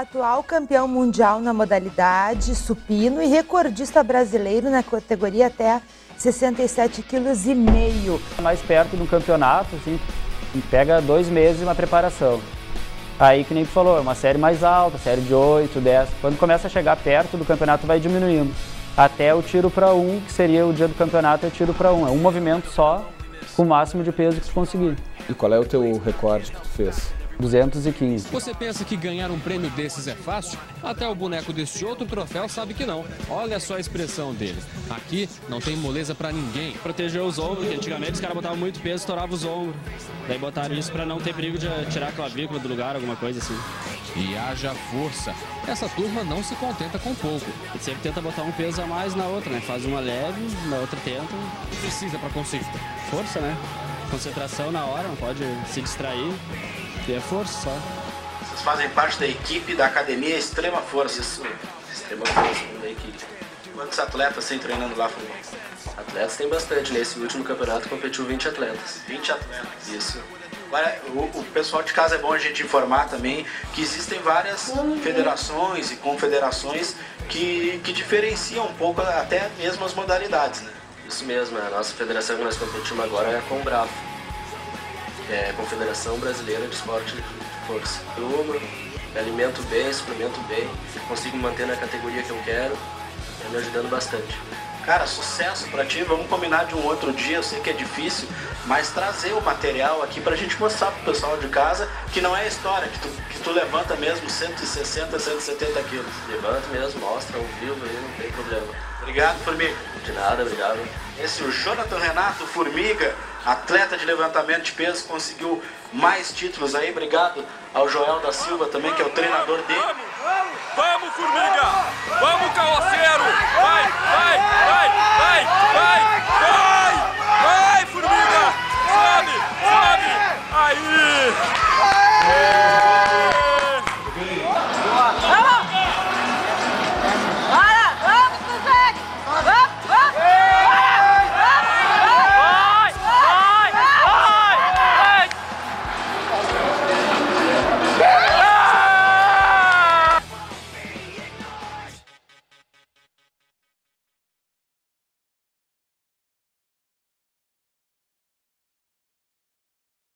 atual campeão mundial na modalidade supino e recordista brasileiro na categoria até 67 quilos e meio. Mais perto do campeonato, assim, pega dois meses uma preparação. Aí, que nem tu falou, é uma série mais alta, série de 8, 10. Quando começa a chegar perto do campeonato, vai diminuindo. Até o tiro para um, que seria o dia do campeonato, é tiro para um. É um movimento só, com o máximo de peso que tu conseguir. E qual é o teu recorde que tu fez? 215. Você pensa que ganhar um prêmio desses é fácil? Até o boneco deste outro troféu sabe que não. Olha só a expressão dele. Aqui não tem moleza para ninguém. Proteger os ombros, porque antigamente os caras botavam muito peso e estouravam os ombros. Daí botaram isso para não ter perigo de tirar a clavícula do lugar, alguma coisa assim. E haja força. Essa turma não se contenta com pouco. E sempre tenta botar um peso a mais na outra, né? Faz uma leve, na outra tenta. Precisa para conseguir. Força, né? Concentração na hora, não pode se distrair. E é força só. Vocês fazem parte da equipe da academia Extrema Força. Isso, Extrema Força da equipe. Quantos atletas tem treinando lá, Fernando? Atletas tem bastante. Nesse último campeonato competiu 20 atletas. 20 atletas. Isso. Agora, o, o, pessoal de casa é bom a gente informar também que existem várias federações e confederações que, que diferenciam um pouco até mesmo as modalidades, né? Isso mesmo, a nossa federação que nós competimos agora é a Combraf, que é a Confederação Brasileira de Esporte de Força. Eu me alimento bem, suplemento bem, consigo manter na categoria que eu quero, está me ajudando bastante. Cara, sucesso pra ti. Vamos combinar de um outro dia. Eu sei que é difícil, mas trazer o material aqui pra gente mostrar pro pessoal de casa que não é história, que tu, que tu levanta mesmo 160, 170 quilos. Levanta mesmo, mostra ao vivo aí, não tem problema. Obrigado, Formiga. De nada, obrigado. Esse é o Jonathan Renato Formiga, atleta de levantamento de peso, conseguiu mais títulos aí. Obrigado ao Joel da Silva também, que é o treinador dele. Vamos, vamos Formiga!